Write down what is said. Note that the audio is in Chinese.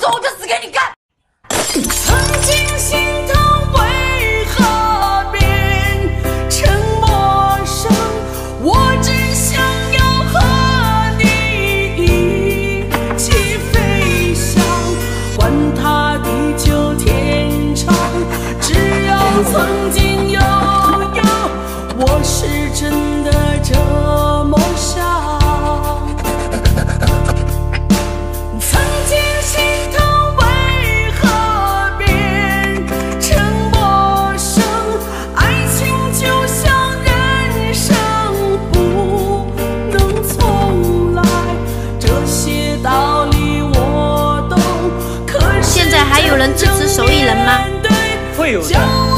走我就死给你看。曾经心疼为何变成陌生？我只想要和你一起飞翔，管他地久天长，只要曾经拥有，我是真的这么能支持手艺人吗？会有的。